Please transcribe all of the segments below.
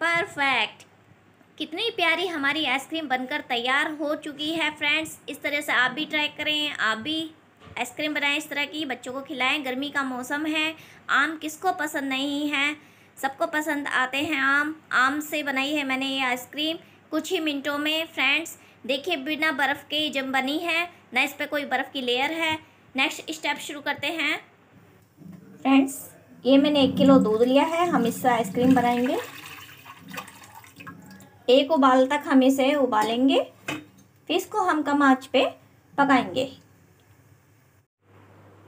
Perfect कितनी प्यारी हमारी आइसक्रीम बनकर तैयार हो चुकी है फ्रेंड्स इस तरह से आप भी ट्राई करें, आप भी आइसक्रीम बनाएँ इस तरह की, बच्चों को खिलाएँ। गर्मी का मौसम है, आम किसको पसंद नहीं है? सबको पसंद आते हैं आम। आम से बनाई है मैंने ये आइसक्रीम कुछ ही मिनटों में फ्रेंड्स देखिए, बिना बर्फ़ के जब बनी है, ना इस पर कोई बर्फ़ की लेयर है। नेक्स्ट स्टेप शुरू करते हैं। फ्रेंड्स ये मैंने एक किलो दूध लिया है, हम इससे आइसक्रीम बनाएँगे। एक उबाल तक हम इसे उबालेंगे, फिर इसको हम कम आँच पे पकाएँगे।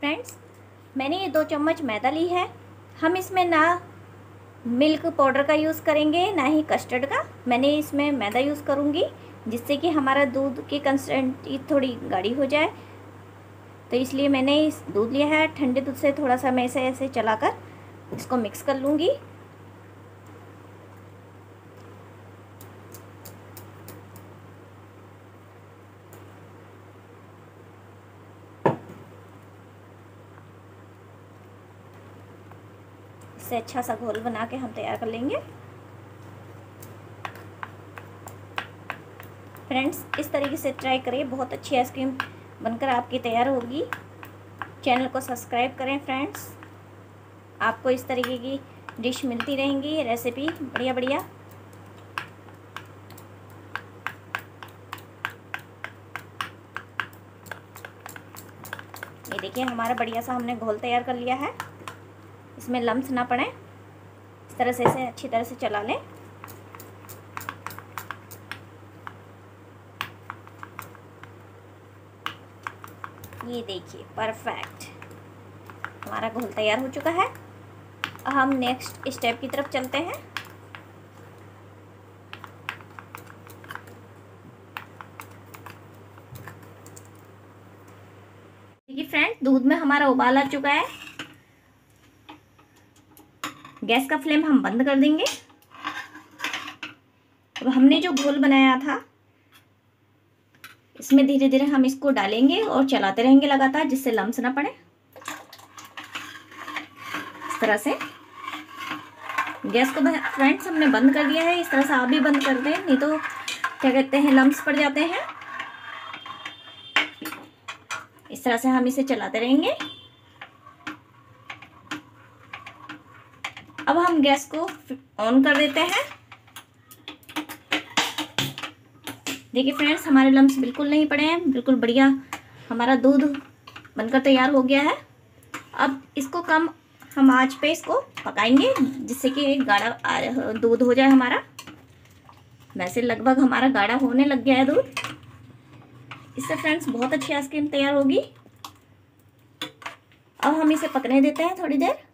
फ्रेंड्स, मैंने ये दो चम्मच मैदा ली है। हम इसमें ना मिल्क पाउडर का यूज़ करेंगे, ना ही कस्टर्ड का। मैंने इसमें मैदा यूज़ करूँगी, जिससे कि हमारा दूध की कंसिस्टेंसी थोड़ी गाढ़ी हो जाए। तो इसलिए मैंने इस दूध लिया है। ठंडे दूध से थोड़ा सा मैं इसे ऐसे चलाकर इसको मिक्स कर लूँगी। इससे अच्छा सा घोल बना के हम तैयार कर लेंगे। फ्रेंड्स, इस तरीके से ट्राई करिए, बहुत अच्छी आइसक्रीम बनकर आपकी तैयार होगी। चैनल को सब्सक्राइब करें फ्रेंड्स। आपको इस तरीके की डिश मिलती रहेंगी, रेसिपी बढ़िया बढ़िया ये देखिए, हमारा बढ़िया सा हमने घोल तैयार कर लिया है। इसमें लम्स ना पड़े। इस तरह से इसे अच्छी तरह से चला लें। ये देखिए परफेक्ट हमारा घोल तैयार हो चुका है। हम नेक्स्ट स्टेप की तरफ़ चलते हैं। देखिए फ्रेंड दूध में हमारा उबाल आ चुका है। गैस का फ्लेम हम बंद कर देंगे। अब हमने जो घोल बनाया था, इसमें धीरे धीरे हम इसको डालेंगे और चलाते रहेंगे लगातार, जिससे लम्स ना पड़े। इस तरह से। गैस को फ्रेंड्स, हमने बंद कर दिया है। इस तरह से आप भी बंद कर दें, नहीं तो क्या कहते हैं, लम्स पड़ जाते हैं। इस तरह से हम इसे चलाते रहेंगे। अब हम गैस को ऑन कर देते हैं। देखिए फ्रेंड्स, हमारे लम्स बिल्कुल नहीं पड़े हैं, बिल्कुल बढ़िया हमारा दूध बनकर तैयार हो गया है। अब इसको कम, हम आँच पे इसको पकाएँगे, जिससे कि गाढ़ा दूध हो जाए हमारा। वैसे लगभग हमारा गाढ़ा होने लग गया है दूध। इससे फ्रेंड्स, बहुत अच्छी आइसक्रीम तैयार होगी। अब हम इसे पकने देते हैं थोड़ी देर।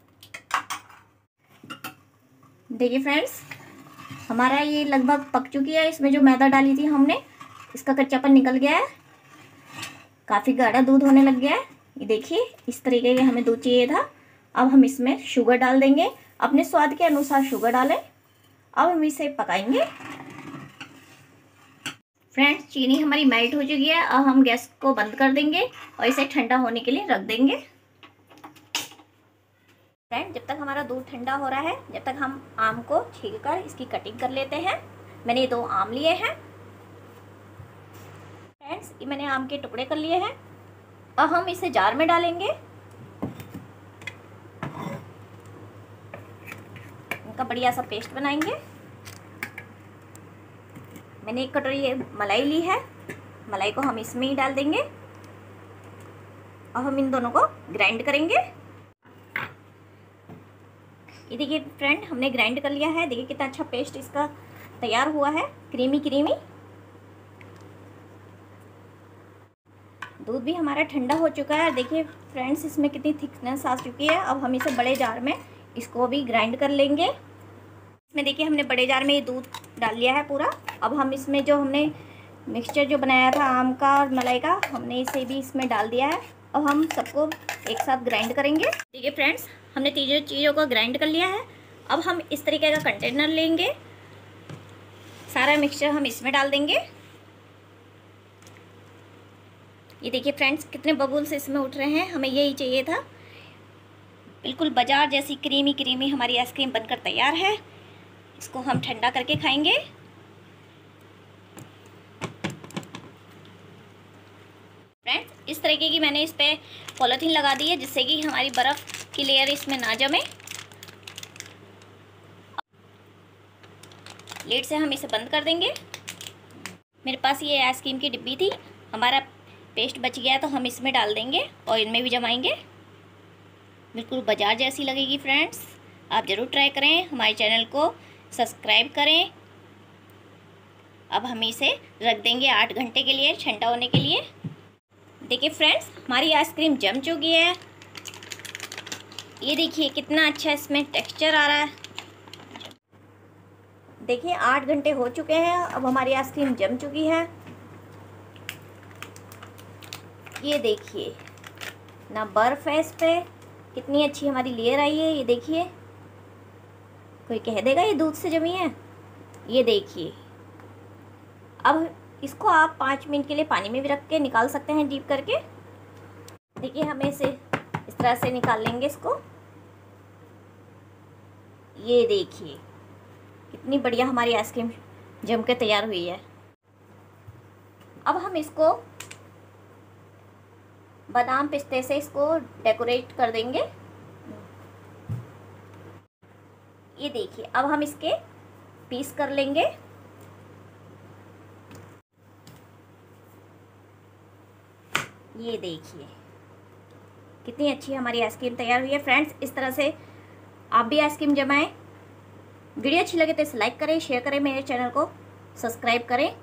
देखिए फ्रेंड्स हमारा ये लगभग पक चुकी है, इसमें जो मैदा डाली थी हमने, इसका कच्चापन निकल गया है। काफ़ी गाढ़ा दूध होने लग गया है। ये देखिए, इस तरीके के हमें दूध चाहिए था। अब हम इसमें शुगर डाल देंगे। अपने स्वाद के अनुसार शुगर डालें। अब हम इसे पकाएँगे। फ्रेंड्स चीनी हमारी मेल्ट हो चुकी है। अब हम गैस को बंद कर देंगे और इसे ठंडा होने के लिए रख देंगे। फ्रेंड, जब तक हमारा दूध ठंडा हो रहा है, जब तक हम आम को छील कर इसकी कटिंग कर लेते हैं। मैंने दो आम लिए हैं। फ्रेंड्स ये मैंने आम के टुकड़े कर लिए हैं। अब हम इसे जार में डालेंगे। इनका बढ़िया सा पेस्ट बनाएँगे। मैंने एक कटोरी ये मलाई ली है। मलाई को हम इसमें ही डाल देंगे। अब हम इन दोनों को ग्राइंड करेंगे। ये देखिए फ्रेंड हमने ग्राइंड कर लिया है। देखिए कितना अच्छा पेस्ट इसका तैयार हुआ है। क्रीमी क्रीमी दूध भी हमारा ठंडा हो चुका है। देखिए फ्रेंड्स इसमें कितनी थिकनेस आ चुकी है। अब हम इसे बड़े जार में इसको भी ग्राइंड कर लेंगे। इसमें देखिए हमने बड़े जार में ये दूध डाल लिया है पूरा। अब हम इसमें जो हमने मिक्सचर जो बनाया था, आम का और मलाई का, हमने इसे भी इसमें डाल दिया है। अब हम सबको एक साथ ग्राइंड करेंगे। देखिए फ्रेंड्स हमने तीनों चीज़ों को ग्राइंड कर लिया है। अब हम इस तरीके का कंटेनर लेंगे। सारा मिक्सचर हम इसमें डाल देंगे। ये देखिए फ्रेंड्स कितने बबुल्स इसमें उठ रहे हैं। हमें यही चाहिए था। बिल्कुल बाज़ार जैसी क्रीमी क्रीमी हमारी आइसक्रीम बनकर तैयार है। इसको हम ठंडा करके खाएँगे। फ्रेंड्स इस तरीके की मैंने इस पर पॉलीथीन लगा दी है, जिससे कि हमारी बर्फ़ की लेयर इसमें ना जमे। लेट से हम इसे बंद कर देंगे। मेरे पास ये आइसक्रीम की डिब्बी थी। हमारा पेस्ट बच गया तो हम इसमें डाल देंगे और इनमें भी जमाएँगे। बिल्कुल बाज़ार जैसी लगेगी फ्रेंड्स आप ज़रूर ट्राई करें। हमारे चैनल को सब्सक्राइब करें। अब हम इसे रख देंगे आठ घंटे के लिए ठंडा होने के लिए। देखिए फ्रेंड्स हमारी आइसक्रीम जम चुकी है। ये देखिए कितना अच्छा इसमें टेक्सचर आ रहा है। देखिए, आठ घंटे हो चुके हैं, अब हमारी आइसक्रीम जम चुकी है। ये देखिए, ना बर्फ़ है इस पर कितनी अच्छी हमारी लेयर आई है, ये देखिए। कोई कह देगा ये दूध से जमी है? ये देखिए, अब इसको आप पाँच मिनट के लिए पानी में भी रख के निकाल सकते हैं डीप करके। देखिए, हमें इसे इस तरह से निकाल लेंगे इसको। ये देखिए, कितनी बढ़िया हमारी आइसक्रीम जम के तैयार हुई है। अब हम इसको बादाम पिस्ते से इसको डेकोरेट कर देंगे। ये देखिए, अब हम इसके पीस कर लेंगे। ये देखिए कितनी अच्छी हमारी आइसक्रीम तैयार हुई है। फ्रेंड्स, इस तरह से आप भी आइसक्रीम जमाएँ। वीडियो अच्छी लगे तो इसे लाइक करें, शेयर करें मेरे चैनल को। सब्सक्राइब करें।